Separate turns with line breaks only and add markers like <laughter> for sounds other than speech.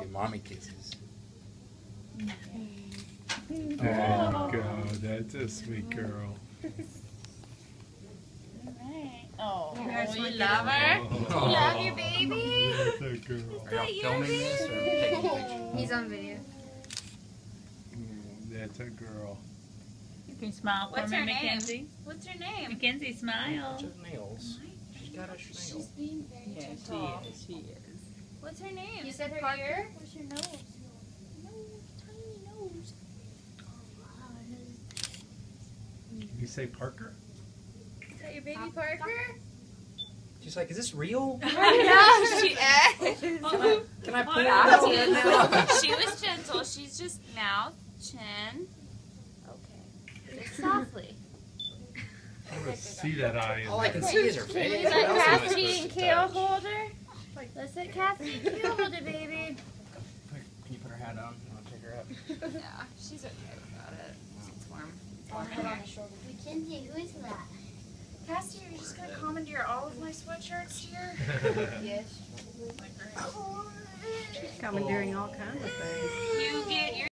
Give mommy kisses.
There you go. That's a sweet girl.
Alright. Oh,
You guys
you
want
love her?
Oh.
You love your baby? <laughs>
That's a girl.
Are y'all filming this or taking pictures? <laughs>
He's on video.
Mm, That's a girl.
You can smile for
What's
me,
her name?
Mackenzie.
What's her name?
Mackenzie, smile.
Bunch of nails. She's got a
She's
snail.
being very
Yeah,
gentle.
she is. She is.
What's her name?
You said
her
Parker?
ear?
Where's your nose? No, tiny nose.
You say Parker?
Is that your baby Parker?
She's like, is this real? <laughs>
no, <laughs> she is.
Can I pull
Yeah,
it
she, is.
out?
she was gentle. She's just mouth, chin. Okay. Just softly.
I want to see that eye.
All I can see is her face.
you
What
let
else am
Cassidy and Kale
touch?
Hold her? Let's let Cassidy and Kale hold her, baby.
Can you put her hat on? I'll take her up.
Yeah, she's okay without it. It's warm.
I'll put on the shoulder. Mackenzie, who is that?
Cassidy, are you just gonna commandeer all of my sweatshirts here? <laughs>
Yes.
Like,
Commandeering all kinds of things.
You get your